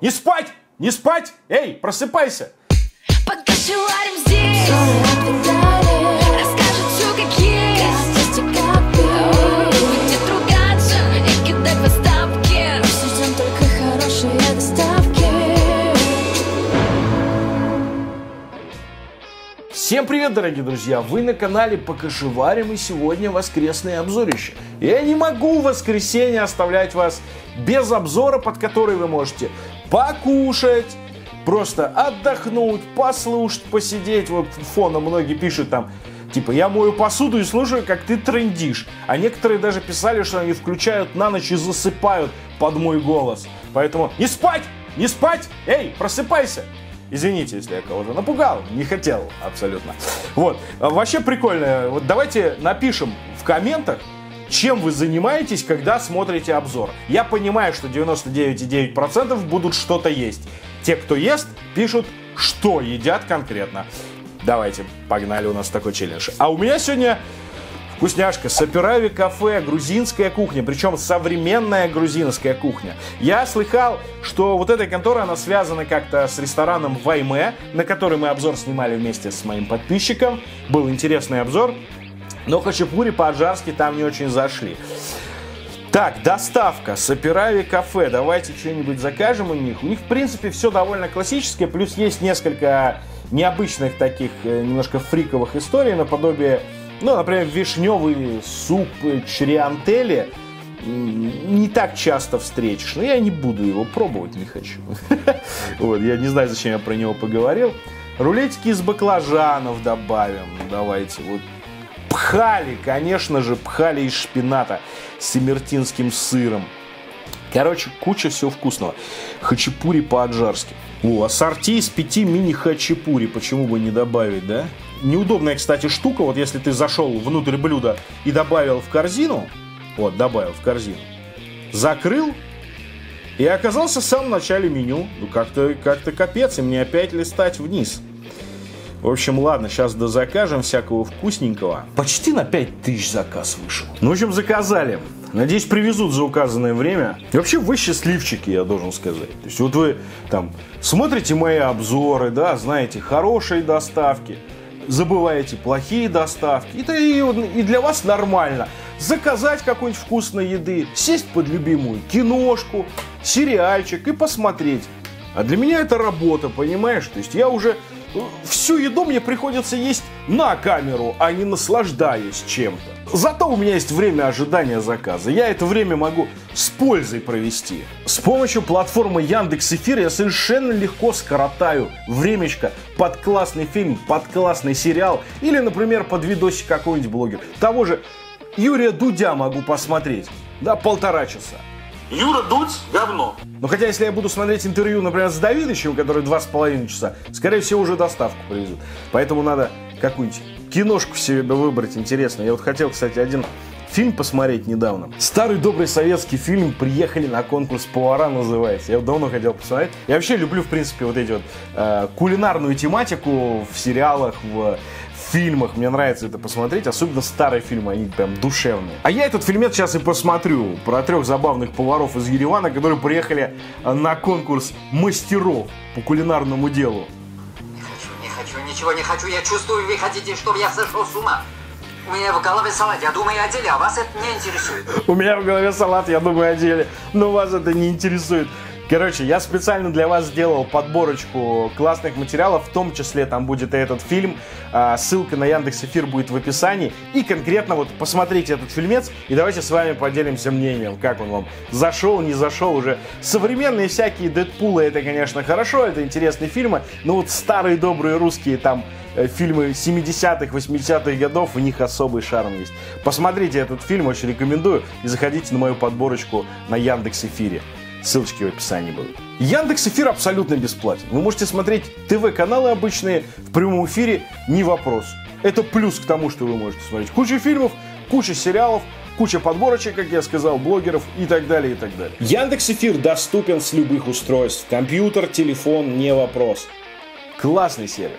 Не спать! Не спать! Эй, просыпайся! Пока шеварим здесь Расскажет все как есть Будет ругаться и кидать подставки Все ждем только хорошие доставки Всем привет, дорогие друзья! Вы на канале Покашеварим и сегодня воскресное обзорище. Я не могу в воскресенье оставлять вас без обзора, под который вы можете покушать, просто отдохнуть, послушать, посидеть. Вот фоном многие пишут там, типа, я мою посуду и слушаю, как ты трендишь. А некоторые даже писали, что они включают на ночь и засыпают под мой голос. Поэтому не спать! Не спать! Эй, просыпайся! Извините, если я кого-то напугал, не хотел абсолютно. Вот, А вообще прикольно. Вот давайте напишем в комментах, чем вы занимаетесь, когда смотрите обзор. Я понимаю, что 99,9% будут что-то есть. Те, кто ест, пишут, что едят конкретно. Давайте, погнали, у нас такой челлендж. А у меня сегодня Вкусняшка, Саперави кафе, грузинская кухня, причем современная грузинская кухня. Я слыхал, что вот эта контора, она связана как-то с рестораном Вайме, на который мы обзор снимали вместе с моим подписчиком. Был интересный обзор, но хачапури по-аджарски там не очень зашли. Так, доставка, Саперави кафе, давайте что-нибудь закажем у них. У них, в принципе, все довольно классическое, плюс есть несколько необычных таких, э, немножко фриковых историй, наподобие ну, например, вишневый суп чриантели не так часто встретишь. Но я не буду его пробовать, не хочу. Вот, я не знаю, зачем я про него поговорил. Рулетики из баклажанов добавим. Давайте. Вот пхали, конечно же, пхали из шпината с семертинским сыром. Короче, куча всего вкусного. Хачапури по-аджарски. О, ассорти из пяти мини-хачапури. Почему бы не добавить, да? Неудобная, кстати, штука. Вот если ты зашел внутрь блюда и добавил в корзину, вот, добавил в корзину, закрыл, и оказался в самом начале меню. Ну, как-то как капец, и мне опять листать вниз. В общем, ладно, сейчас дозакажем всякого вкусненького. Почти на 5000 заказ вышел. Ну, в общем, заказали. Надеюсь, привезут за указанное время. И вообще, вы счастливчики, я должен сказать. То есть, вот вы там смотрите мои обзоры, да, знаете, хорошие доставки, забываете плохие доставки. Это и, и для вас нормально. Заказать какой-нибудь вкусной еды, сесть под любимую киношку, сериальчик и посмотреть. А для меня это работа, понимаешь? То есть я уже всю еду мне приходится есть на камеру, а не наслаждаясь чем-то. Зато у меня есть время ожидания заказа. Я это время могу с пользой провести. С помощью платформы Яндекс Эфир я совершенно легко скоротаю времечко под классный фильм, под классный сериал или, например, под видосик какой-нибудь блогер. Того же Юрия Дудя могу посмотреть. Да, полтора часа. Юра Дудь – говно. Ну, хотя, если я буду смотреть интервью, например, с Давидычем, который два с половиной часа, скорее всего, уже доставку привезут. Поэтому надо какую-нибудь киношку себе выбрать интересно. Я вот хотел, кстати, один фильм посмотреть недавно. Старый добрый советский фильм «Приехали на конкурс повара» называется. Я давно хотел посмотреть. Я вообще люблю, в принципе, вот эти вот э, кулинарную тематику в сериалах, в фильмах. Мне нравится это посмотреть, особенно старые фильмы, они прям душевные. А я этот фильмец сейчас и посмотрю про трех забавных поваров из Еревана, которые приехали на конкурс мастеров по кулинарному делу. Не хочу, не хочу, ничего не хочу. Я чувствую, вы хотите, чтобы я сошел с ума. У меня в голове салат, я думаю о деле, а вас это не интересует. У меня в голове салат, я думаю о деле, но вас это не интересует. Короче, я специально для вас сделал подборочку классных материалов, в том числе там будет и этот фильм. А, ссылка на Яндекс Эфир будет в описании. И конкретно вот посмотрите этот фильмец и давайте с вами поделимся мнением, как он вам зашел, не зашел уже. Современные всякие Дэдпулы, это, конечно, хорошо, это интересные фильмы, но вот старые добрые русские там э, фильмы 70-х, 80-х годов, у них особый шарм есть. Посмотрите этот фильм, очень рекомендую, и заходите на мою подборочку на Яндекс Эфире. Ссылочки в описании будут. Яндекс Эфир абсолютно бесплатен. Вы можете смотреть ТВ-каналы обычные в прямом эфире, не вопрос. Это плюс к тому, что вы можете смотреть кучу фильмов, кучу сериалов, куча подборочек, как я сказал, блогеров и так далее, и так далее. Яндекс Эфир доступен с любых устройств. Компьютер, телефон, не вопрос. Классный сервис.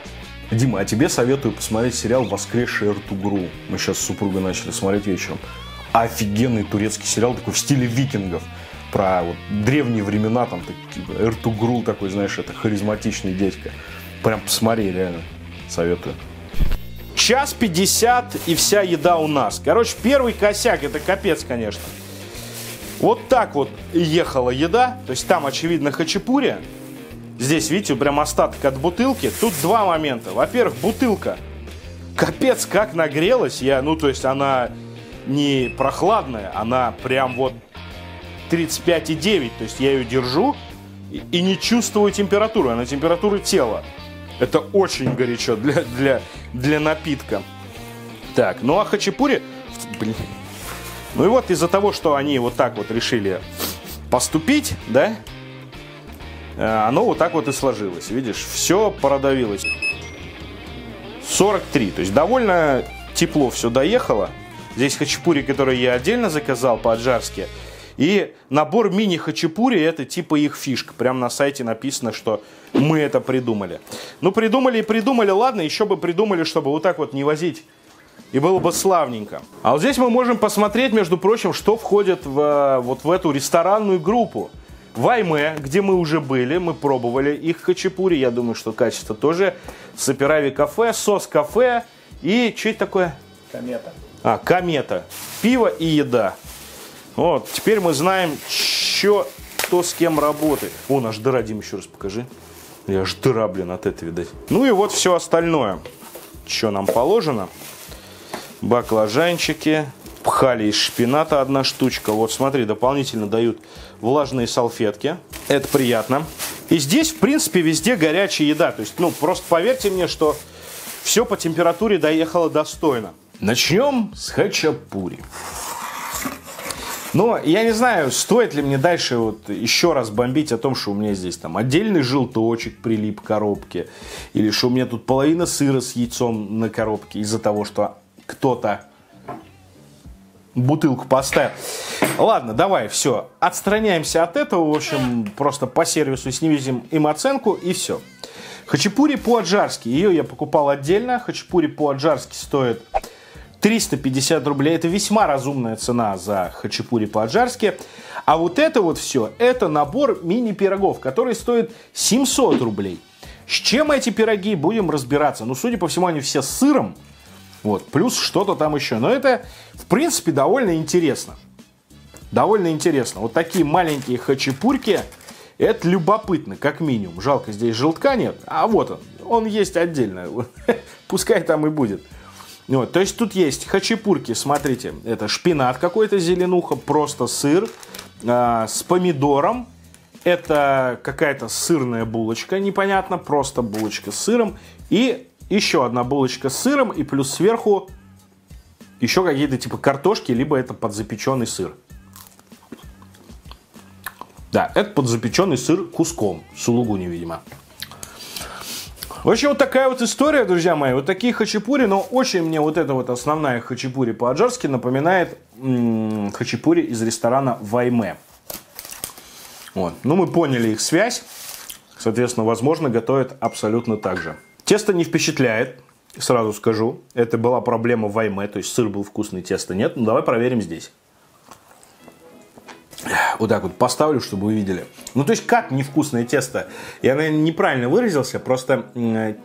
Дима, а тебе советую посмотреть сериал «Воскресший Эртугрул». Мы сейчас с супругой начали смотреть вечером. Офигенный турецкий сериал, такой в стиле викингов. Про вот древние времена, там, так, типа, Эртугрул такой, знаешь, это харизматичный дядька. Прям посмотри, реально, советую. Час 50 и вся еда у нас. Короче, первый косяк, это капец, конечно. Вот так вот ехала еда, то есть там, очевидно, хачапури. Здесь, видите, прям остаток от бутылки. Тут два момента. Во-первых, бутылка. Капец, как нагрелась я. Ну, то есть она не прохладная, она прям вот 35,9. То есть я ее держу и, и не чувствую температуры. Она температуры тела. Это очень горячо для, для, для напитка. Так, ну а хачапури... Блин. Ну и вот из-за того, что они вот так вот решили поступить, да, э, оно вот так вот и сложилось. Видишь, все продавилось. 43, то есть довольно тепло все доехало. Здесь хачапури, которые я отдельно заказал по-аджарски. И набор мини-хачапури это типа их фишка. Прям на сайте написано, что мы это придумали. Ну, придумали и придумали, ладно, еще бы придумали, чтобы вот так вот не возить. И было бы славненько. А вот здесь мы можем посмотреть, между прочим, что входит в, вот в эту ресторанную группу. Вайме, где мы уже были, мы пробовали их хачапури. Я думаю, что качество тоже. Сапирави кафе, сос кафе и что это такое? Комета. А, комета. Пиво и еда. Вот, теперь мы знаем, что, кто с кем работает. О, наш дыра, Дим, еще раз покажи. Я аж дыра, блин, от этого, видать. Ну и вот все остальное. Что нам положено? Баклажанчики. Пхали из шпината одна штучка. Вот смотри, дополнительно дают влажные салфетки. Это приятно. И здесь, в принципе, везде горячая еда. То есть, ну, просто поверьте мне, что все по температуре доехало достойно. Начнем с хачапури. Но я не знаю, стоит ли мне дальше вот еще раз бомбить о том, что у меня здесь там отдельный желточек прилип к коробке, или что у меня тут половина сыра с яйцом на коробке из-за того, что кто-то бутылку поставил. Ладно, давай, все. Отстраняемся от этого. В общем, просто по сервису снизим им оценку и все. Хачапури по-аджарски. Ее я покупал отдельно. Хачапури по-аджарски стоит 350 рублей. Это весьма разумная цена за хачапури по-аджарски. А вот это вот все, это набор мини-пирогов, который стоит 700 рублей. С чем эти пироги, будем разбираться. Ну, судя по всему, они все с сыром. Вот, плюс что-то там еще. Но это, в принципе, довольно интересно. Довольно интересно. Вот такие маленькие хачапурьки, это любопытно, как минимум. Жалко, здесь желтка нет. А вот он, он есть отдельно. Пускай там и будет. Вот, то есть тут есть хачапурки, смотрите, это шпинат какой-то зеленуха, просто сыр э, с помидором. Это какая-то сырная булочка, непонятно, просто булочка с сыром. И еще одна булочка с сыром и плюс сверху еще какие-то типа картошки, либо это подзапеченный сыр. Да, это подзапеченный сыр куском, сулугуни, видимо. В общем, вот такая вот история, друзья мои. Вот такие хачапури, но очень мне вот эта вот основная хачапури по-аджарски напоминает м-м, хачапури из ресторана Вайме. Вот. Ну, мы поняли их связь. Соответственно, возможно, готовят абсолютно так же. Тесто не впечатляет, сразу скажу. Это была проблема Вайме, то есть сыр был вкусный, теста нет. Ну, давай проверим здесь. Вот так вот поставлю, чтобы вы видели. Ну, то есть, как невкусное тесто? Я, наверное, неправильно выразился, просто м,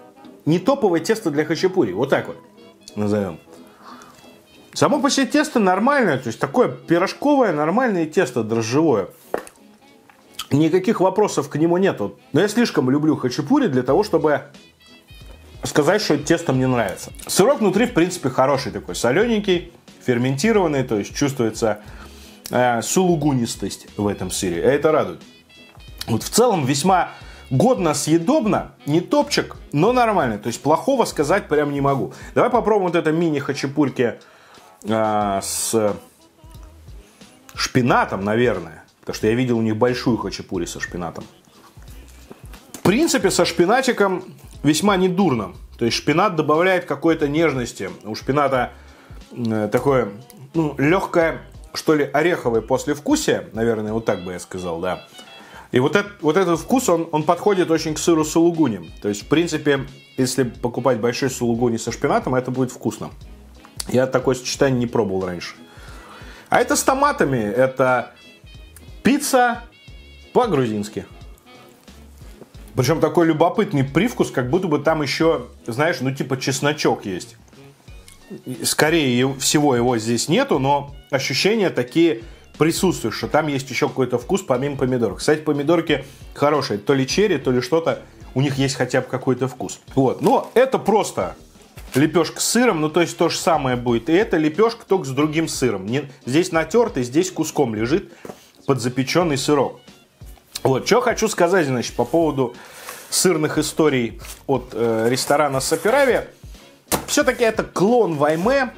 не топовое тесто для хачапури. Вот так вот назовем. Само по себе тесто нормальное, то есть такое пирожковое нормальное тесто дрожжевое. Никаких вопросов к нему нету. Но я слишком люблю хачапури для того, чтобы сказать, что тесто мне нравится. Сырок внутри, в принципе, хороший такой, солененький, ферментированный, то есть чувствуется э, сулугунистость в этом сыре. Это радует. Вот в целом весьма годно, съедобно, не топчик, но нормально. То есть плохого сказать прям не могу. Давай попробуем вот это мини-хачапурьки э, с шпинатом, наверное. Потому что я видел у них большую хачапури со шпинатом. В принципе, со шпинатиком весьма недурно. То есть шпинат добавляет какой-то нежности. У шпината э, такое ну, легкое, что ли, ореховое послевкусие, наверное, вот так бы я сказал, да. И вот, это, вот этот вкус, он, он подходит очень к сыру сулугуни. То есть, в принципе, если покупать большой сулугуни со шпинатом, это будет вкусно. Я такое сочетание не пробовал раньше. А это с томатами, это Пицца по-грузински. Причем такой любопытный привкус, как будто бы там еще, знаешь, ну типа чесночок есть. Скорее его- всего его здесь нету, но ощущения такие присутствуют, что там есть еще какой-то вкус помимо помидоров. Кстати, помидорки хорошие, то ли черри, то ли что-то, у них есть хотя бы какой-то вкус. Вот, но это просто лепешка с сыром, ну то есть то же самое будет. И это лепешка только с другим сыром. Не- здесь натертый, здесь куском лежит подзапеченный сырок. Вот, что хочу сказать, значит, по поводу сырных историй от э, ресторана Саперави. Все-таки это клон Вайме,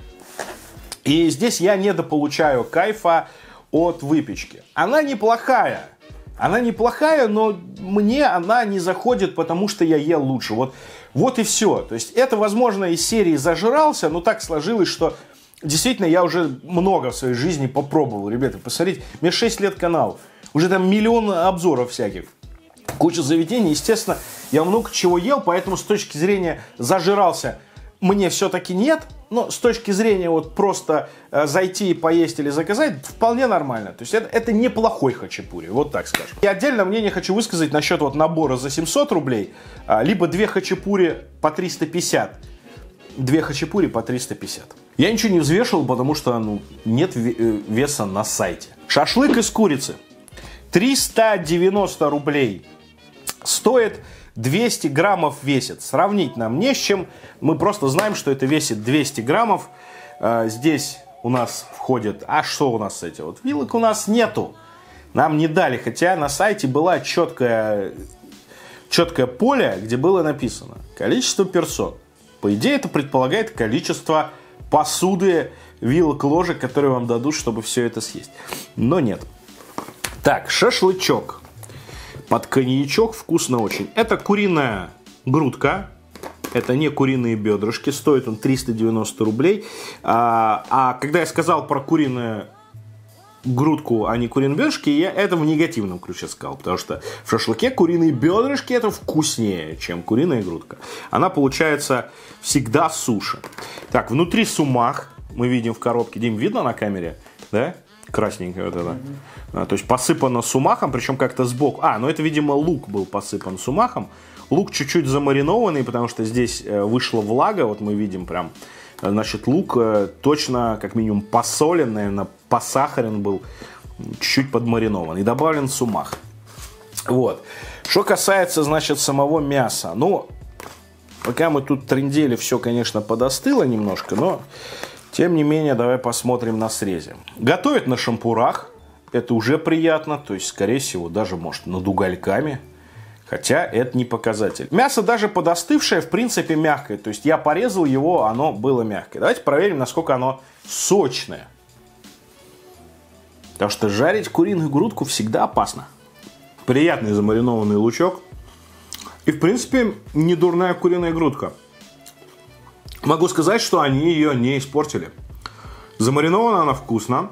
и здесь я недополучаю кайфа от выпечки. Она неплохая. Она неплохая, но мне она не заходит, потому что я ел лучше. Вот, вот и все. То есть это, возможно, из серии зажрался, но так сложилось, что действительно я уже много в своей жизни попробовал. Ребята, посмотрите, мне 6 лет канал. Уже там миллион обзоров всяких куча заведений. Естественно, я много чего ел, поэтому с точки зрения зажирался мне все-таки нет. Но с точки зрения вот просто э, зайти и поесть или заказать, вполне нормально. То есть это, это неплохой хачапури, вот так скажем. И отдельно мнение хочу высказать насчет вот набора за 700 рублей, а, либо две хачапури по 350. Две хачапури по 350. Я ничего не взвешивал, потому что ну, нет э, веса на сайте. Шашлык из курицы. 390 рублей стоит 200 граммов весит. Сравнить нам не с чем. Мы просто знаем, что это весит 200 граммов. Э, Здесь у нас входит... А что у нас с этим? Вот вилок у нас нету. Нам не дали. Хотя на сайте была четкая, четкое поле, где было написано количество персон. По идее, это предполагает количество посуды, вилок, ложек, которые вам дадут, чтобы все это съесть. Но нет. Так, шашлычок под коньячок вкусно очень. Это куриная грудка. Это не куриные бедрышки. Стоит он 390 рублей. А, а когда я сказал про куриную грудку, а не куриные бедрышки, я это в негативном ключе сказал. Потому что в шашлыке куриные бедрышки это вкуснее, чем куриная грудка. Она получается всегда суши. Так, внутри сумах мы видим в коробке. Дим, видно на камере? Да? Красненькое вот это. А, то есть посыпано сумахом, причем как-то сбоку. А, ну это, видимо, лук был посыпан сумахом. Лук чуть-чуть замаринованный, потому что здесь э, вышла влага. Вот мы видим прям, э, значит, лук э, точно, как минимум, посолен, наверное, посахарен был, чуть-чуть подмаринован. И добавлен сумах. Вот. Что касается, значит, самого мяса. Ну, пока мы тут трендели, все, конечно, подостыло немножко, но тем не менее, давай посмотрим на срезе. Готовят на шампурах. Это уже приятно. То есть, скорее всего, даже, может, над угольками. Хотя это не показатель. Мясо даже подостывшее, в принципе, мягкое. То есть, я порезал его, оно было мягкое. Давайте проверим, насколько оно сочное. Потому что жарить куриную грудку всегда опасно. Приятный замаринованный лучок. И, в принципе, не дурная куриная грудка. Могу сказать, что они ее не испортили. Замаринована она вкусно.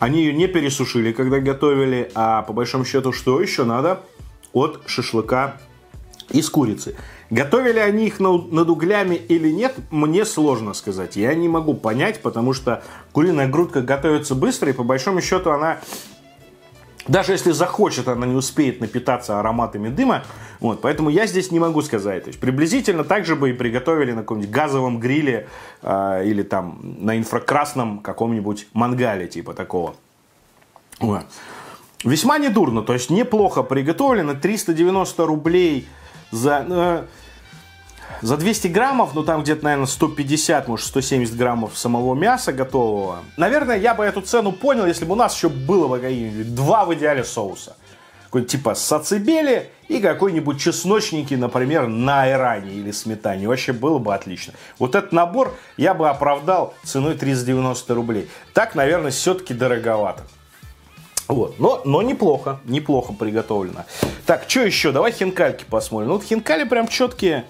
Они ее не пересушили, когда готовили. А по большому счету, что еще надо от шашлыка из курицы? Готовили они их на- над углями или нет, мне сложно сказать. Я не могу понять, потому что куриная грудка готовится быстро, и по большому счету она даже если захочет, она не успеет напитаться ароматами дыма. Вот, поэтому я здесь не могу сказать. То есть приблизительно так же бы и приготовили на каком-нибудь газовом гриле а, или там на инфракрасном каком-нибудь мангале типа такого. Вот. Весьма недурно, то есть неплохо приготовлено. 390 рублей за, э, за 200 граммов, ну там где-то, наверное, 150, может 170 граммов самого мяса готового. Наверное, я бы эту цену понял, если бы у нас еще было бы какие-нибудь два в идеале соуса. Какой-нибудь типа сацебели и какой-нибудь чесночники, например, на айране или сметане. Вообще было бы отлично. Вот этот набор я бы оправдал ценой 390 рублей. Так, наверное, все-таки дороговато. Вот. Но, но неплохо, неплохо приготовлено. Так, что еще? Давай хинкальки посмотрим. Ну, вот хинкали прям четкие,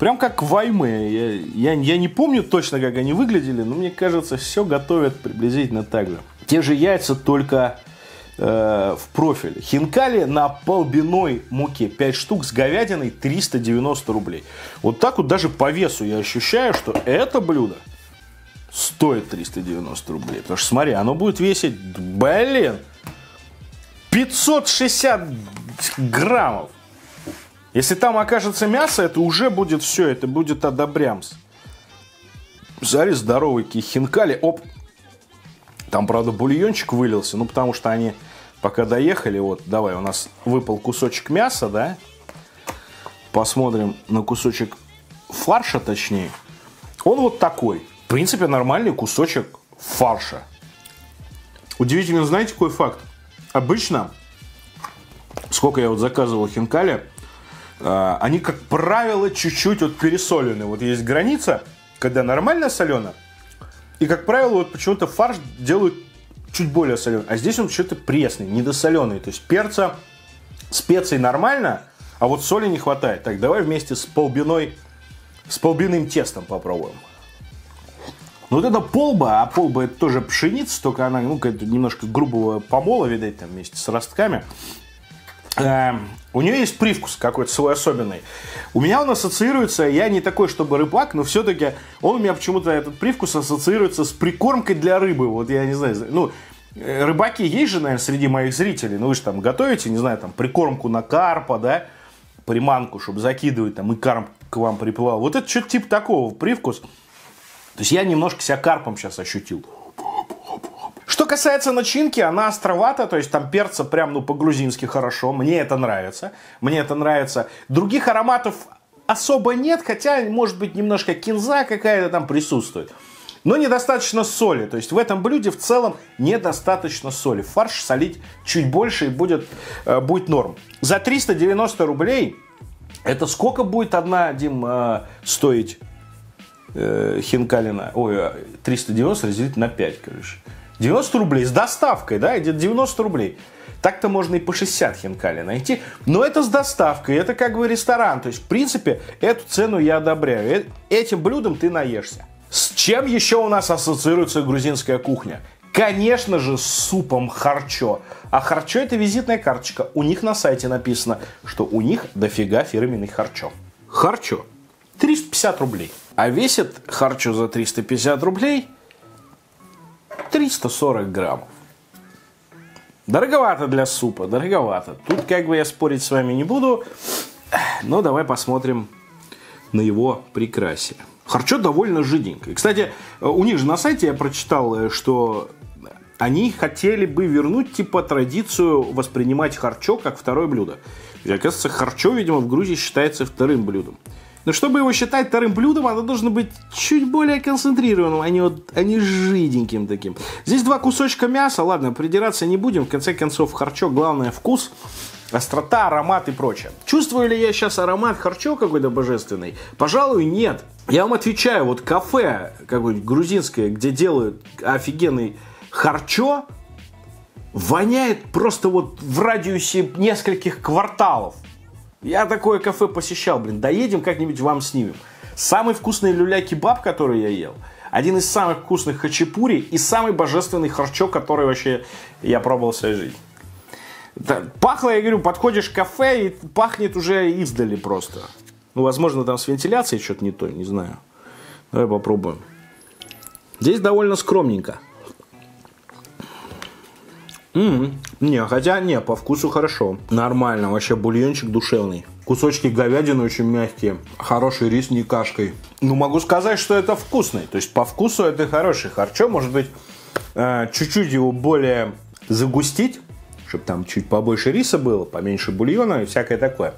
прям как ваймы. Я, я, я не помню точно, как они выглядели, но мне кажется, все готовят приблизительно так же. Те же яйца, только э, в профиль. Хинкали на полбиной муке 5 штук с говядиной 390 рублей. Вот так вот даже по весу я ощущаю, что это блюдо стоит 390 рублей. Потому что, смотри, оно будет весить, блин, 560 граммов. Если там окажется мясо, это уже будет все, это будет одобрямс. Смотри, здоровый хинкали. Оп. Там, правда, бульончик вылился, ну, потому что они пока доехали, вот, давай, у нас выпал кусочек мяса, да? Посмотрим на кусочек фарша, точнее. Он вот такой. В принципе, нормальный кусочек фарша. Удивительно, знаете, какой факт? Обычно, сколько я вот заказывал хинкали, они, как правило, чуть-чуть вот пересолены. Вот есть граница, когда нормально солено, и, как правило, вот почему-то фарш делают чуть более соленый. А здесь он что-то пресный, недосоленый. То есть перца, специй нормально, а вот соли не хватает. Так, давай вместе с полбиной, с полбиным тестом попробуем. Ну вот это полба, а полба это тоже пшеница, только она ну, немножко грубого помола, видать, там вместе с ростками. Эм, у нее есть привкус какой-то свой особенный. У меня он ассоциируется, я не такой, чтобы рыбак, но все-таки он у меня почему-то этот привкус ассоциируется с прикормкой для рыбы. Вот я не знаю, ну, э, рыбаки есть же, наверное, среди моих зрителей. Ну, вы же там готовите, не знаю, там, прикормку на карпа, да, приманку, чтобы закидывать, там, и карп к вам приплывал. Вот это что-то типа такого привкус. То есть я немножко себя карпом сейчас ощутил. Что касается начинки, она островата, то есть там перца прям ну по-грузински хорошо. Мне это нравится. Мне это нравится. Других ароматов особо нет, хотя может быть немножко кинза какая-то там присутствует. Но недостаточно соли. То есть в этом блюде в целом недостаточно соли. Фарш солить чуть больше и будет, э, будет норм. За 390 рублей это сколько будет одна, Дим, э, стоить? э, хинкалина, ой, 390 разделить на 5, короче. 90 рублей с доставкой, да, идет 90 рублей. Так-то можно и по 60 хинкали найти. Но это с доставкой, это как бы ресторан. То есть, в принципе, эту цену я одобряю. Э- этим блюдом ты наешься. С чем еще у нас ассоциируется грузинская кухня? Конечно же, с супом харчо. А харчо это визитная карточка. У них на сайте написано, что у них дофига фирменный харчо. Харчо. 350 рублей. А весит харчо за 350 рублей 340 граммов. Дороговато для супа, дороговато. Тут как бы я спорить с вами не буду. Но давай посмотрим на его прекрасие. Харчо довольно жиденькое. Кстати, у них же на сайте я прочитал, что они хотели бы вернуть типа традицию воспринимать харчо как второе блюдо. И оказывается, харчо, видимо, в Грузии считается вторым блюдом. Но чтобы его считать вторым блюдом, оно должно быть чуть более концентрированным, а не, вот, а не жиденьким таким. Здесь два кусочка мяса, ладно, придираться не будем. В конце концов, харчо, главное, вкус, острота, аромат и прочее. Чувствую ли я сейчас аромат харчо какой-то божественный? Пожалуй, нет. Я вам отвечаю, вот кафе какое-нибудь грузинское, где делают офигенный харчо, воняет просто вот в радиусе нескольких кварталов. Я такое кафе посещал, блин. Доедем как-нибудь вам снимем. Самый вкусный люля-кебаб, который я ел. Один из самых вкусных хачапури и самый божественный харчок, который вообще я пробовал в своей жизни. Пахло, я говорю, подходишь в кафе и пахнет уже издали просто. Ну, возможно, там с вентиляцией что-то не то, не знаю. Давай попробуем. Здесь довольно скромненько. М-м, не, хотя не, по вкусу хорошо. Нормально, вообще бульончик душевный. Кусочки говядины очень мягкие. Хороший рис не кашкой. Ну, могу сказать, что это вкусный. То есть по вкусу это хороший харчо. Может быть, э, чуть-чуть его более загустить, чтобы там чуть побольше риса было, поменьше бульона и всякое такое.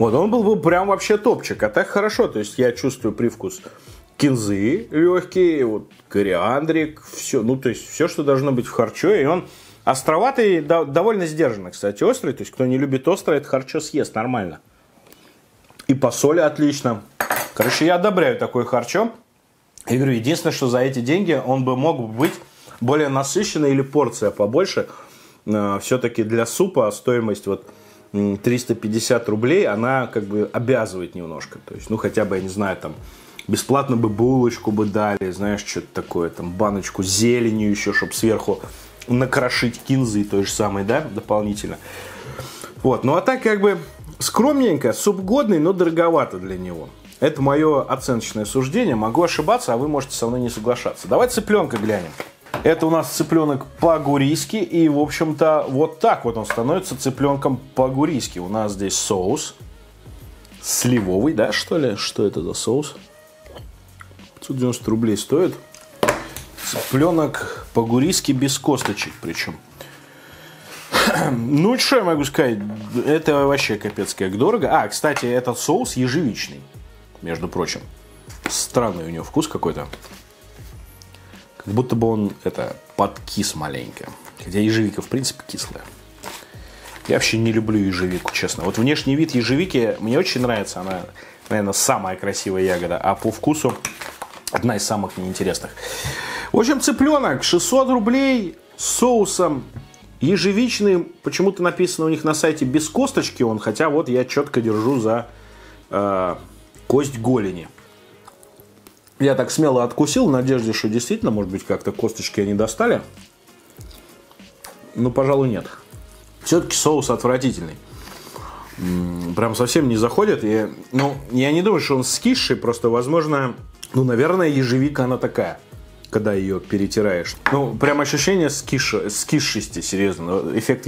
Вот, он был бы прям вообще топчик. А так хорошо, то есть я чувствую привкус кинзы легкие, вот кориандрик, все, ну то есть все, что должно быть в харчо, и он островатый, да, довольно сдержанный, кстати, острый, то есть кто не любит острое, это харчо съест нормально. И по соли отлично. Короче, я одобряю такой харчо. Я говорю, единственное, что за эти деньги он бы мог быть более насыщенный или порция побольше. Э, Все-таки для супа стоимость вот 350 рублей, она как бы обязывает немножко. То есть, ну, хотя бы, я не знаю, там, бесплатно бы булочку бы дали, знаешь, что-то такое, там, баночку зеленью еще, чтобы сверху накрошить кинзы той же самой, да, дополнительно. Вот, ну а так как бы скромненько, суп годный, но дороговато для него. Это мое оценочное суждение. Могу ошибаться, а вы можете со мной не соглашаться. Давайте цыпленка глянем. Это у нас цыпленок по-гурийски. И, в общем-то, вот так вот он становится цыпленком по-гурийски. У нас здесь соус. Сливовый, да, что ли? Что это за соус? 590 рублей стоит. Цыпленок по-гурийски без косточек причем. Ну, что я могу сказать? Это вообще капец как дорого. А, кстати, этот соус ежевичный, между прочим. Странный у него вкус какой-то. Как будто бы он это подкис маленько. Хотя ежевика в принципе кислая. Я вообще не люблю ежевику, честно. Вот внешний вид ежевики мне очень нравится. Она, наверное, самая красивая ягода. А по вкусу одна из самых неинтересных. В общем, цыпленок 600 рублей с соусом ежевичным. Почему-то написано у них на сайте без косточки он. Хотя вот я четко держу за э, кость голени. Я так смело откусил в надежде, что действительно, может быть, как-то косточки они достали. Ну, пожалуй, нет. Все-таки соус отвратительный. Прям совсем не заходит. И, ну, я не думаю, что он скисший, просто, возможно, ну, наверное, ежевика она такая, когда ее перетираешь. Ну, прям ощущение скиш... скисшести, серьезно. Эффект...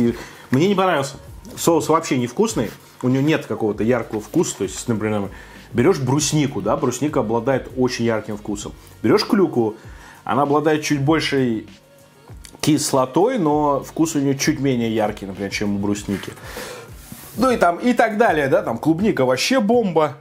Мне не понравился. Соус вообще невкусный. У него нет какого-то яркого вкуса. То есть, например, берешь бруснику, да, брусника обладает очень ярким вкусом. Берешь клюкву, она обладает чуть большей кислотой, но вкус у нее чуть менее яркий, например, чем у брусники. Ну и там и так далее, да, там клубника вообще бомба,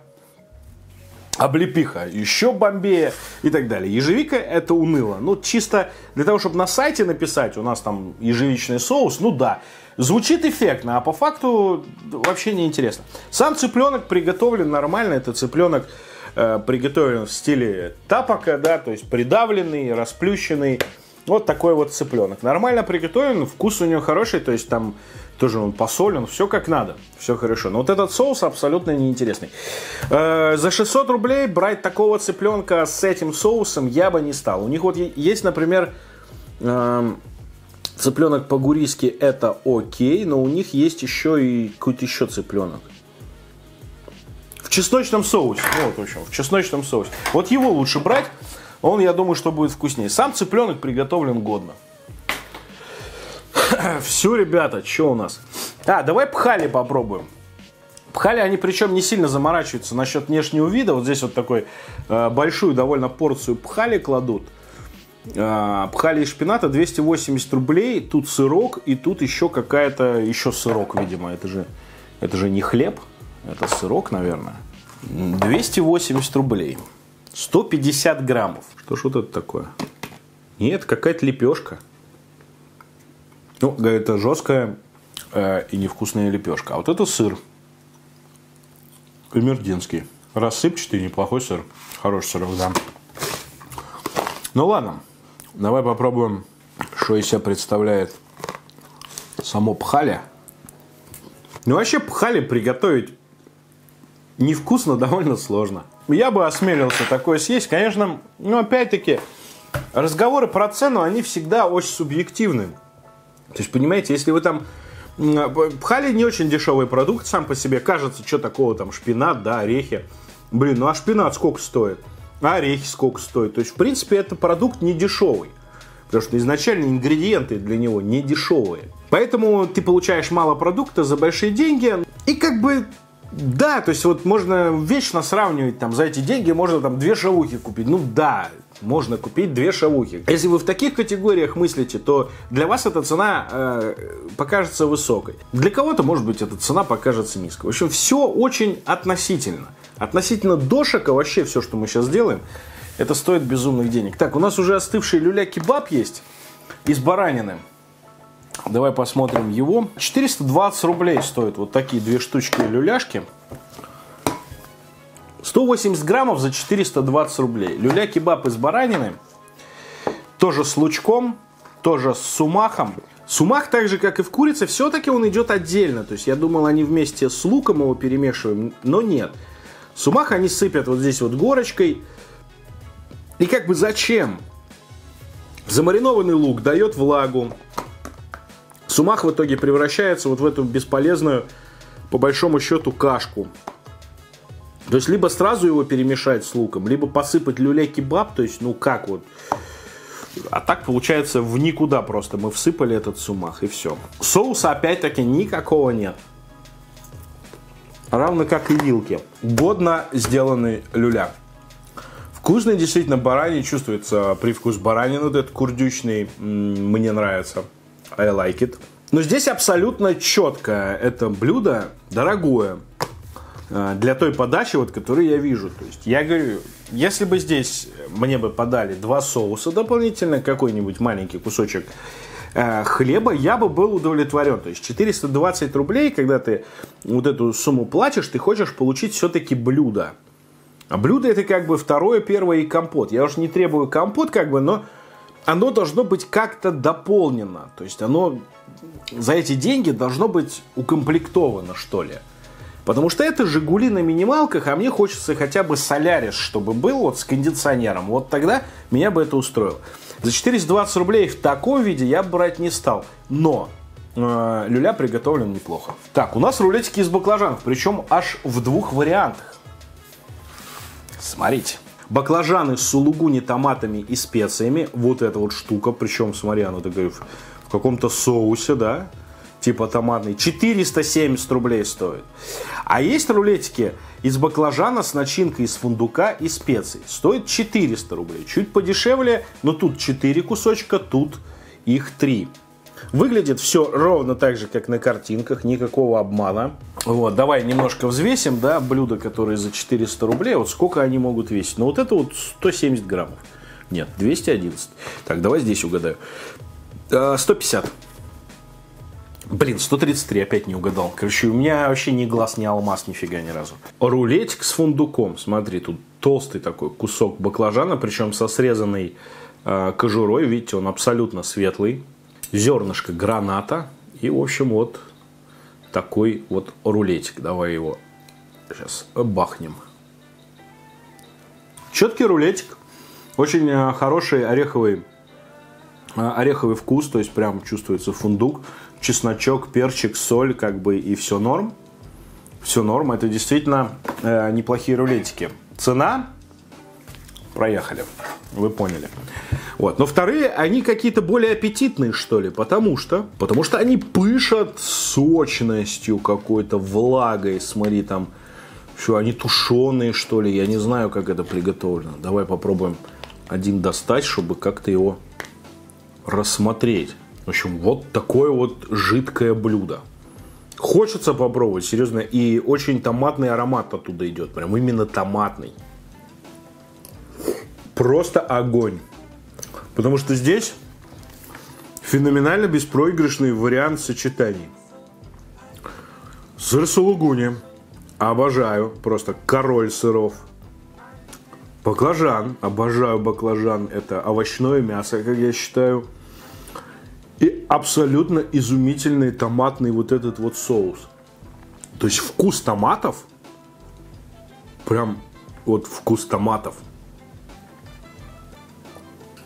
облепиха еще бомбее и так далее. Ежевика это уныло. Ну чисто для того, чтобы на сайте написать, у нас там ежевичный соус, ну да, звучит эффектно, а по факту вообще не интересно. Сам цыпленок приготовлен нормально, это цыпленок э, приготовлен в стиле тапока, да, то есть придавленный, расплющенный. Вот такой вот цыпленок. Нормально приготовлен, вкус у него хороший, то есть там тоже он посолен, все как надо, все хорошо. Но вот этот соус абсолютно неинтересный. Э, за 600 рублей брать такого цыпленка с этим соусом я бы не стал. У них вот есть, например, эм, цыпленок по-гурийски это окей, но у них есть еще и какой-то еще цыпленок. В чесночном соусе. Ну, вот в общем, в чесночном соусе. Вот его лучше брать. Он, я думаю, что будет вкуснее. Сам цыпленок приготовлен годно. Все, ребята, что у нас? А, давай пхали попробуем. Пхали, они причем не сильно заморачиваются насчет внешнего вида. Вот здесь вот такой э, большую довольно порцию пхали кладут. Э, пхали из шпината 280 рублей. Тут сырок и тут еще какая-то, еще сырок, видимо. Это же, это же не хлеб, это сырок, наверное. 280 рублей. 150 граммов. Что ж вот это такое? Нет, какая-то лепешка. Ну, это жесткая э, и невкусная лепешка. А вот это сыр. Камердинский. Рассыпчатый, неплохой сыр. Хороший сырок, да. Ну ладно, давай попробуем, что из себя представляет само пхали. Ну вообще пхали приготовить невкусно довольно сложно. Я бы осмелился такое съесть. Конечно, ну опять-таки, разговоры про цену, они всегда очень субъективны. То есть, понимаете, если вы там... м, Пхали не очень дешевый продукт сам по себе. Кажется, что такого там, шпинат, да, орехи. Блин, ну а шпинат сколько стоит? А орехи сколько стоят? То есть, в принципе, это продукт не дешевый. Потому что изначально ингредиенты для него не дешевые. Поэтому ты получаешь мало продукта за большие деньги. И как бы да, то есть вот можно вечно сравнивать, там, за эти деньги можно там две шавухи купить. Ну да, можно купить две шавухи. Если вы в таких категориях мыслите, то для вас эта цена э, покажется высокой. Для кого-то, может быть, эта цена покажется низкой. В общем, все очень относительно. Относительно дошика вообще все, что мы сейчас делаем, это стоит безумных денег. Так, у нас уже остывший люля-кебаб есть из баранины. Давай посмотрим его. 420 рублей стоят вот такие две штучки люляшки. 180 граммов за 420 рублей. Люля-кебаб из баранины. Тоже с лучком, тоже с сумахом. Сумах, так же как и в курице, все-таки он идет отдельно. То есть я думал, они вместе с луком его перемешиваем, но нет. Сумах они сыпят вот здесь вот горочкой. И как бы зачем? Замаринованный лук дает влагу. Сумах в итоге превращается вот в эту бесполезную, по большому счету, кашку. То есть, либо сразу его перемешать с луком, либо посыпать люля-кебаб, то есть, ну как вот. А так получается в никуда просто. Мы всыпали этот сумах и все. Соуса опять-таки никакого нет. Равно как и вилки. Годно сделанный люля. Вкусный действительно бараний, чувствуется привкус баранины, вот этот курдючный, мне нравится. I like it. Но здесь абсолютно четко это блюдо дорогое для той подачи, вот, которую я вижу. То есть я говорю, если бы здесь мне бы подали два соуса дополнительно, какой-нибудь маленький кусочек э, хлеба, я бы был удовлетворен. То есть 420 рублей, когда ты вот эту сумму платишь, ты хочешь получить все-таки блюдо. А блюдо это как бы второе, первое и компот. Я уж не требую компот, как бы, но оно должно быть как-то дополнено. То есть оно за эти деньги должно быть укомплектовано, что ли. Потому что это Жигули на минималках, а мне хочется хотя бы Солярис, чтобы был вот с кондиционером. Вот тогда меня бы это устроило. За 420 рублей в таком виде я брать не стал. Но э, люля приготовлен неплохо. Так, у нас рулетики из баклажанов, причем аж в двух вариантах. Смотрите. Баклажаны с сулугуни, томатами и специями. Вот эта вот штука. Причем, смотри, оно так говорю, в каком-то соусе, да? Типа томатный. 470 рублей стоит. А есть рулетики из баклажана с начинкой из фундука и специй. Стоит 400 рублей. Чуть подешевле, но тут 4 кусочка, тут их 3. Выглядит все ровно так же, как на картинках, никакого обмана. Вот, давай немножко взвесим, да, блюда, которые за 400 рублей, вот сколько они могут весить. Ну, вот это вот 170 граммов. Нет, 211. Так, давай здесь угадаю. А, 150. Блин, 133, опять не угадал. Короче, у меня вообще ни глаз, ни алмаз, нифига ни разу. Рулетик с фундуком. Смотри, тут толстый такой кусок баклажана, причем со срезанной э, кожурой. Видите, он абсолютно светлый. Зернышко граната. И, в общем, вот такой вот рулетик. Давай его сейчас бахнем. Четкий рулетик. Очень э, хороший ореховый, э, ореховый вкус. То есть, прям чувствуется фундук чесночок, перчик, соль, как бы и все норм. Все норм. Это действительно э, неплохие рулетики. Цена проехали. Вы поняли. Вот. Но вторые, они какие-то более аппетитные, что ли. Потому что, потому что они пышат сочностью какой-то, влагой. Смотри, там, что они тушеные, что ли. Я не знаю, как это приготовлено. Давай попробуем один достать, чтобы как-то его рассмотреть. В общем, вот такое вот жидкое блюдо. Хочется попробовать, серьезно. И очень томатный аромат оттуда идет. Прям именно томатный. Просто огонь. Потому что здесь феноменально беспроигрышный вариант сочетаний. Сыр сулугуни. Обожаю. Просто король сыров. Баклажан. Обожаю баклажан. Это овощное мясо, как я считаю. И абсолютно изумительный томатный вот этот вот соус. То есть вкус томатов, прям вот вкус томатов.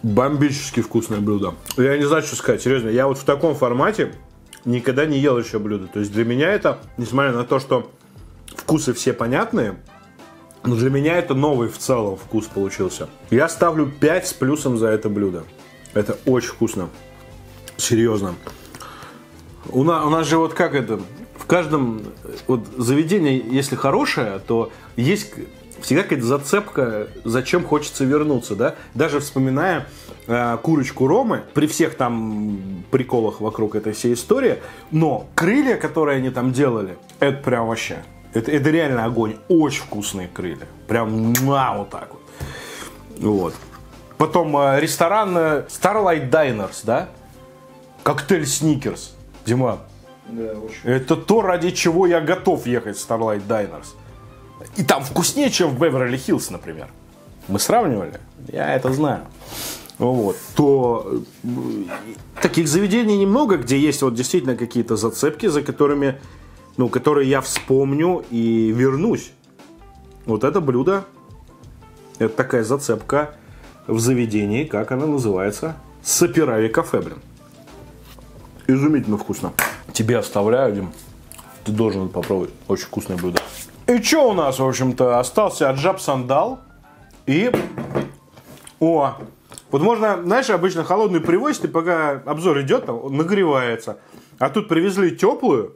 Бомбически вкусное блюдо. Я не знаю, что сказать, серьезно. Я вот в таком формате никогда не ел еще блюдо. То есть для меня это, несмотря на то, что вкусы все понятные, но для меня это новый в целом вкус получился. Я ставлю 5 с плюсом за это блюдо. Это очень вкусно. Серьезно. У нас, у нас же вот как это, в каждом вот заведении, если хорошее, то есть всегда какая-то зацепка, зачем хочется вернуться, да? Даже вспоминая э, курочку Ромы, при всех там приколах вокруг этой всей истории, но крылья, которые они там делали, это прям вообще, это, это реально огонь, очень вкусные крылья, прям на вот так вот. Вот. Потом э, ресторан э, Starlight Diners, да? Коктейль Сникерс. Дима, Да, очень. это то, ради чего я готов ехать в Starlight Diners. И там вкуснее, чем в Беверли-Хиллз, например. Мы сравнивали, я это знаю. Вот, то э, таких заведений немного, где есть вот действительно какие-то зацепки, за которыми, ну, которые я вспомню и вернусь. Вот это блюдо, это такая зацепка в заведении, как она называется, Сапирави кафе, блин. Изумительно вкусно. Тебе оставляю, Дим. Ты должен попробовать. Очень вкусное блюдо. И что у нас, в общем-то, остался Аджаб Сандал и... О, Вот можно, знаешь, обычно холодную привозят, и пока обзор идет, там, он нагревается. А тут привезли теплую,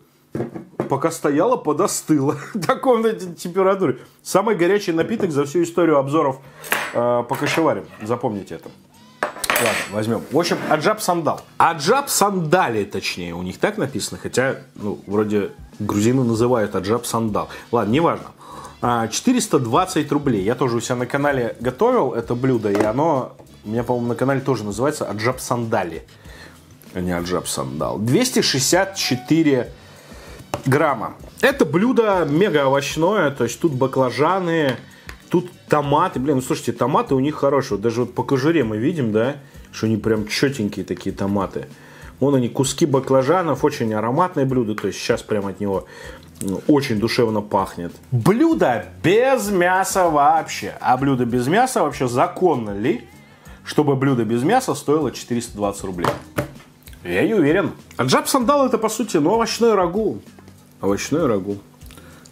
пока стояла, подостыла. Такой на этой температуре. Самый горячий напиток за всю историю обзоров э, по кашеварям. Запомните это. Ладно, возьмем. В общем, Аджаб Сандал. Аджаб Сандали, точнее, у них так написано. Хотя, ну, вроде грузины называют Аджаб Сандал. Ладно, неважно. А, 420 рублей. Я тоже у себя на канале готовил это блюдо, и оно у меня, по-моему, на канале тоже называется Аджаб Сандали, а не Аджаб Сандал. 264 грамма. Это блюдо мега овощное, то есть тут баклажаны, тут томаты. Блин, ну слушайте, томаты у них хорошие. Даже вот по кожуре мы видим, да, что они прям четенькие такие томаты. Вон они, куски баклажанов, очень ароматное блюдо, то есть сейчас прям от него ну, очень душевно пахнет. Блюдо без мяса вообще. А блюдо без мяса вообще законно ли, чтобы блюдо без мяса стоило 420 рублей? Я не уверен. А джаб сандал это по сути, ну, овощное рагу. Овощное рагу.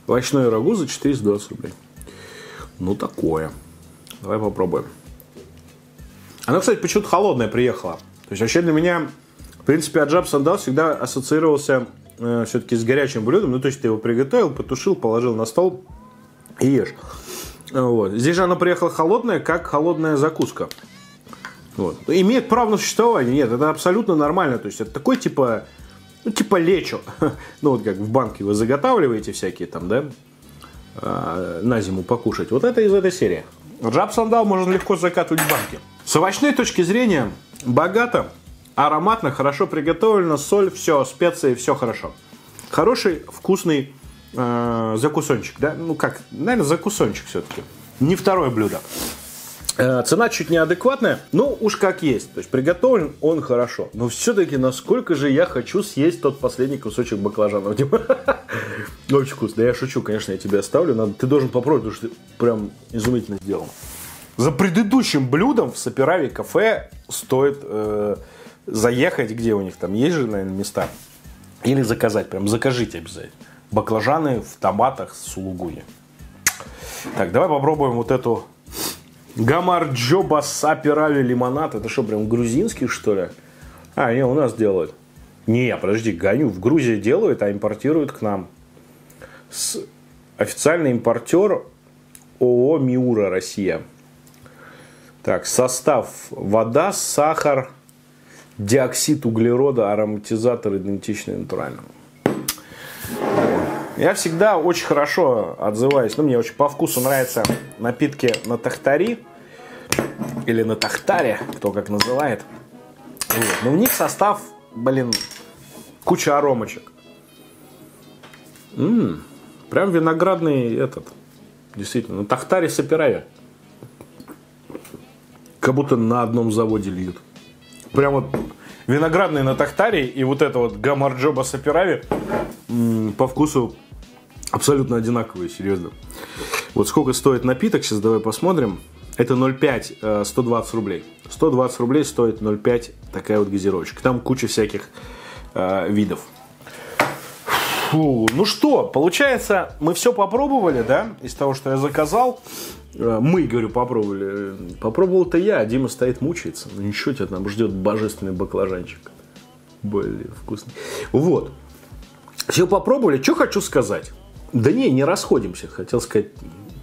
Овощное рагу за 420 рублей. Ну, такое. Давай попробуем. Она, кстати, почему-то холодная приехала. То есть, вообще для меня, в принципе, аджаб сандал всегда ассоциировался э, все-таки с горячим блюдом. Ну, то есть, ты его приготовил, потушил, положил на стол и ешь. Вот. Здесь же она приехала холодная, как холодная закуска. Вот. Имеет право на существование. Нет, это абсолютно нормально. То есть, это такой типа, ну, типа лечо. ну, вот как в банке вы заготавливаете всякие там, да, на зиму покушать. Вот это из этой серии. Джаб сандал можно легко закатывать в банке. С овощной точки зрения богато, ароматно, хорошо приготовлено, соль, все, специи, все хорошо. Хороший, вкусный э, закусончик, да? Ну как, наверное, закусончик все-таки. Не второе блюдо. Э, Цена чуть неадекватная, но уж как есть. То есть приготовлен он хорошо. Но все-таки насколько же я хочу съесть тот последний кусочек баклажанов. Дима? Очень вкусно. Да я шучу, конечно, я тебе оставлю. Надо, ты должен попробовать, потому что ты прям изумительно сделан. За предыдущим блюдом в Сапераве кафе стоит э, заехать, где у них там есть же, наверное, места. Или заказать, прям закажите обязательно. Баклажаны в томатах с сулугуни. Так, давай попробуем вот эту Гамарджоба Сапирави лимонад. Это что, прям грузинский, что ли? А, не, у нас делают. Не, подожди, гоню. В Грузии делают, а импортируют к нам. С... Официальный импортер ООО «Миура Россия». Так, состав. Вода, сахар, диоксид углерода, ароматизатор идентичный натуральному. Я всегда очень хорошо отзываюсь, ну, мне очень по вкусу нравятся напитки на тахтари или на тахтаре, кто как называет. Вот. Но у них состав, блин, куча аромочек. М-м, прям виноградный этот, действительно, на тахтаре сапирая. Как будто на одном заводе льют. Прям вот виноградный на тахтаре и вот это вот гамарджоба сапирави по вкусу абсолютно одинаковые, серьезно. Вот сколько стоит напиток, сейчас давай посмотрим. Это 0,5, э, 120 рублей. 120 рублей стоит 0,5 такая вот газировочка. Там куча всяких э, видов. Фу, ну что, получается, мы все попробовали, да, из того, что я заказал. Э, Мы, говорю, попробовали. Попробовал-то я, а Дима стоит мучается. Ну ничего, тебя там ждет божественный баклажанчик. Блин, вкусный. Вот. Все попробовали. Что хочу сказать? Да не, не расходимся. Хотел сказать,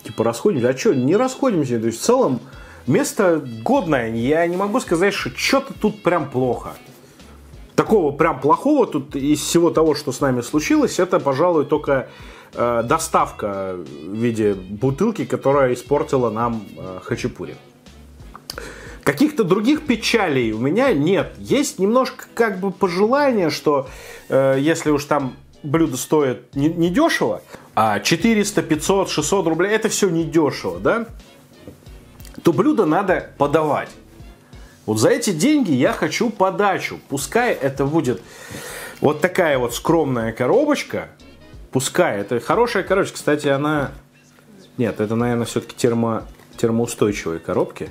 типа расходимся. А что, не расходимся. То есть в целом место годное. Я не могу сказать, что что-то тут прям плохо. Такого прям плохого тут из всего того, что с нами случилось, это, пожалуй, только э, доставка в виде бутылки, которая испортила нам э, хачапури. Каких-то других печалей у меня нет. Есть немножко как бы пожелание, что э, если уж там блюдо стоит не, не дешево, а 400, 500, 600 рублей, это все не дешево, да? То блюдо надо подавать. Вот за эти деньги я хочу подачу. Пускай это будет вот такая вот скромная коробочка. Пускай. Это хорошая коробочка. Кстати, она... Нет, это, наверное, все-таки термо... термоустойчивые коробки.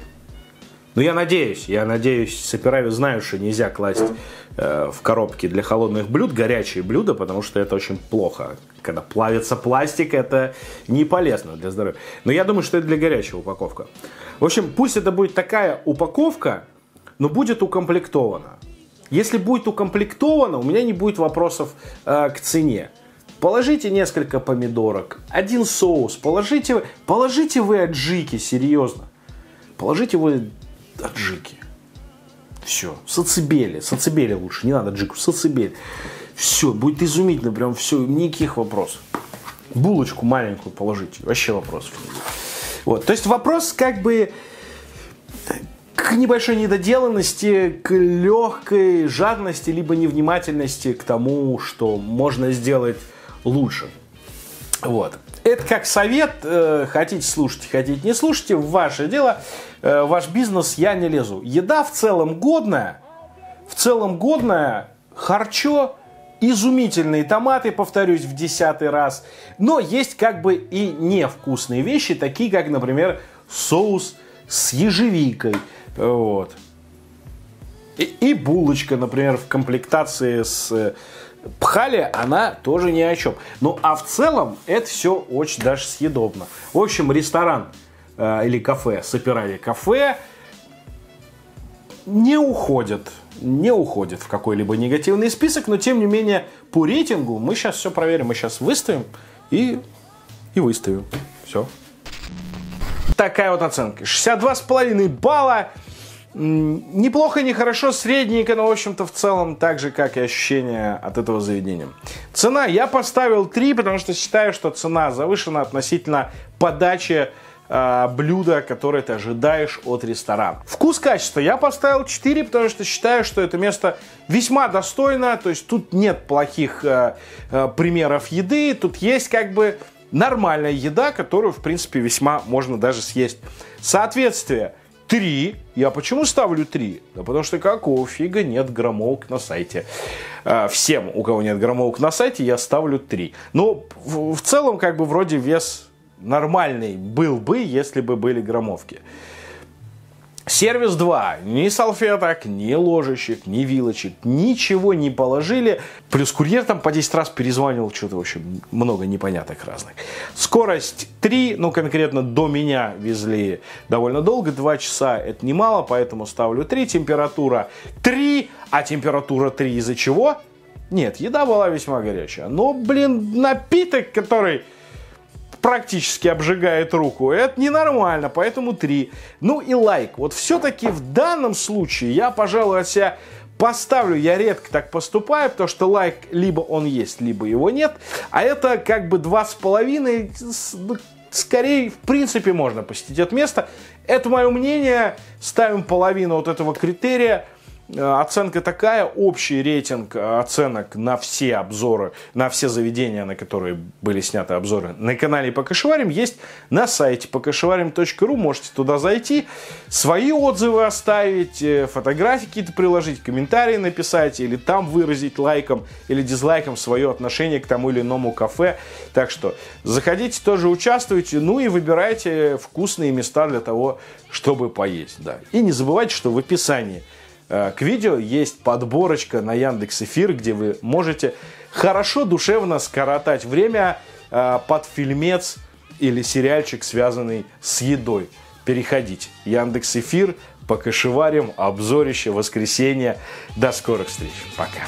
Ну, я надеюсь, я надеюсь, Саперави знают, что нельзя класть э, в коробки для холодных блюд горячие блюда, потому что это очень плохо. Когда плавится пластик, это не полезно для здоровья. Но я думаю, что это для горячего упаковка. В общем, пусть это будет такая упаковка, но будет укомплектовано. Если будет укомплектовано, у меня не будет вопросов э, к цене. Положите несколько помидорок, один соус, положите, положите вы аджики, серьезно. Положите вы аджики. Все, сацибели, сацибели лучше, не надо аджику, сацибели. Все, будет изумительно, прям все, никаких вопросов. Булочку маленькую положите, вообще вопросов. Вот, то есть вопрос как бы к небольшой недоделанности, к легкой жадности, либо невнимательности к тому, что можно сделать лучше. Вот. Это как совет, э, хотите слушать, хотите не слушайте, ваше дело, э, ваш бизнес, я не лезу. Еда в целом годная, в целом годная, харчо, изумительные томаты, повторюсь в десятый раз, но есть как бы и невкусные вещи, такие как, например, соус с ежевикой, вот. И, и булочка, например, в комплектации с э, пхали, она тоже ни о чем. Ну, а в целом это все очень даже съедобно. В общем, ресторан э, или кафе, Саперави кафе не уходит, не уходит в какой-либо негативный список, но тем не менее по рейтингу мы сейчас все проверим, мы сейчас выставим и, и выставим. Все. Такая вот оценка. 62,5 балла. Неплохо, нехорошо, средненько, но, в общем-то, в целом так же, как и ощущение от этого заведения. Цена я поставил 3, потому что считаю, что цена завышена относительно подачи э, блюда, которое ты ожидаешь от ресторана. Вкус качества я поставил 4, потому что считаю, что это место весьма достойно, то есть тут нет плохих э, э, примеров еды, тут есть как бы нормальная еда, которую, в принципе, весьма можно даже съесть. Соответствие – 3. Я почему ставлю 3? Да потому что какого фига нет громовок на сайте. А, всем, у кого нет громовок на сайте, я ставлю 3. Но в целом, как бы, вроде вес нормальный был бы, если бы были громовки. Сервис 2. Ни салфеток, ни ложечек, ни вилочек. Ничего не положили. Плюс курьер там по 10 раз перезванивал. Что-то, в общем, много непонятных разных. Скорость 3. Ну, конкретно до меня везли довольно долго. 2 часа это немало, поэтому ставлю 3. Температура 3. А температура 3 из-за чего? Нет, еда была весьма горячая. Но, блин, напиток, который практически обжигает руку. Это ненормально, поэтому 3. Ну и лайк. Вот все-таки в данном случае я, пожалуй, от себя поставлю. Я редко так поступаю, потому что лайк либо он есть, либо его нет. А это как бы 2,5 ну, скорее, в принципе, можно посетить это место. Это мое мнение. Ставим половину вот этого критерия – оценка такая, общий рейтинг э, оценок на все обзоры, на все заведения, на которые были сняты обзоры на канале Покашеварим, есть на сайте покашеварим.ру. Можете туда зайти, свои отзывы оставить, э, фотографии какие-то приложить, комментарии написать или там выразить лайком или дизлайком свое отношение к тому или иному кафе. Так что заходите, тоже участвуйте, ну и выбирайте вкусные места для того, чтобы поесть. Да. И не забывайте, что в описании – Э, к видео есть подборочка на Яндекс Эфир, где вы можете хорошо, душевно скоротать время э, под фильмец или сериальчик, связанный с едой. Переходите. Яндекс Эфир, покашеварим, обзорище, воскресенье. До скорых встреч. Пока.